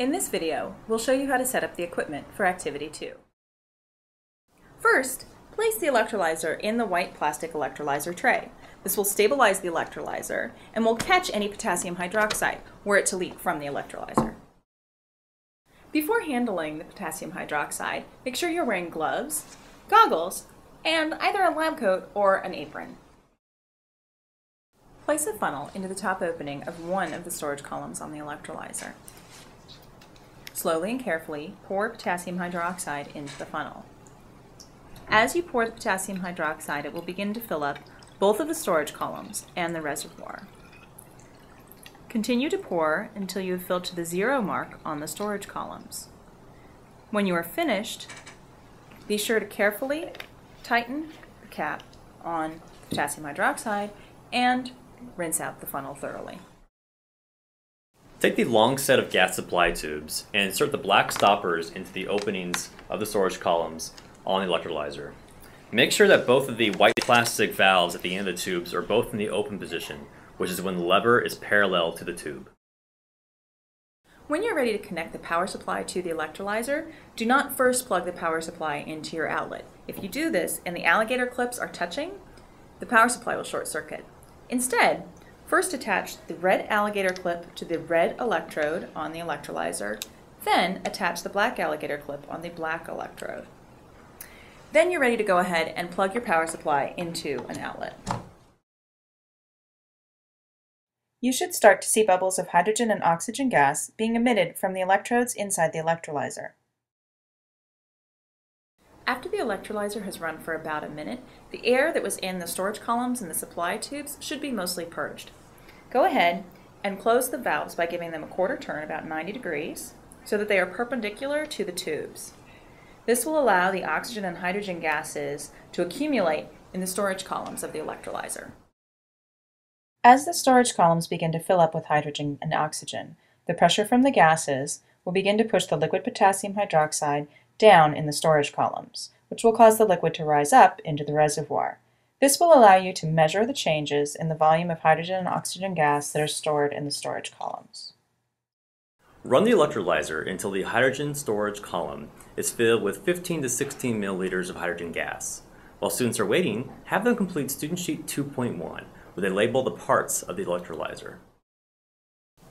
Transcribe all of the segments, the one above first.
In this video, we'll show you how to set up the equipment for Activity 2. First, place the electrolyzer in the white plastic electrolyzer tray. This will stabilize the electrolyzer and will catch any potassium hydroxide were it to leak from the electrolyzer. Before handling the potassium hydroxide, make sure you're wearing gloves, goggles, and either a lab coat or an apron. Place a funnel into the top opening of one of the storage columns on the electrolyzer. Slowly and carefully pour potassium hydroxide into the funnel. As you pour the potassium hydroxide, it will begin to fill up both of the storage columns and the reservoir. Continue to pour until you have filled to the zero mark on the storage columns. When you are finished, be sure to carefully tighten the cap on potassium hydroxide and rinse out the funnel thoroughly. Take the long set of gas supply tubes and insert the black stoppers into the openings of the storage columns on the electrolyzer. Make sure that both of the white plastic valves at the end of the tubes are both in the open position, which is when the lever is parallel to the tube. When you're ready to connect the power supply to the electrolyzer, do not first plug the power supply into your outlet. If you do this and the alligator clips are touching, the power supply will short circuit. Instead, First attach the red alligator clip to the red electrode on the electrolyzer, then attach the black alligator clip on the black electrode. Then you're ready to go ahead and plug your power supply into an outlet. You should start to see bubbles of hydrogen and oxygen gas being emitted from the electrodes inside the electrolyzer. After the electrolyzer has run for about a minute, the air that was in the storage columns and the supply tubes should be mostly purged. Go ahead and close the valves by giving them a quarter turn about 90 degrees so that they are perpendicular to the tubes. This will allow the oxygen and hydrogen gases to accumulate in the storage columns of the electrolyzer. As the storage columns begin to fill up with hydrogen and oxygen, the pressure from the gases will begin to push the liquid potassium hydroxide down in the storage columns, which will cause the liquid to rise up into the reservoir. This will allow you to measure the changes in the volume of hydrogen and oxygen gas that are stored in the storage columns. Run the electrolyzer until the hydrogen storage column is filled with 15 to 16 milliliters of hydrogen gas. While students are waiting, have them complete Student Sheet 2.1, where they label the parts of the electrolyzer.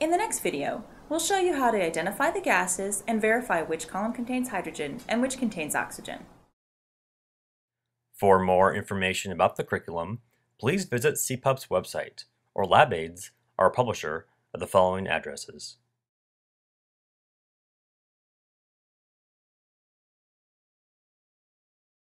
In the next video, we'll show you how to identify the gases and verify which column contains hydrogen and which contains oxygen. For more information about the curriculum, please visit SEPUP's website or LabAIDS, our publisher, at the following addresses.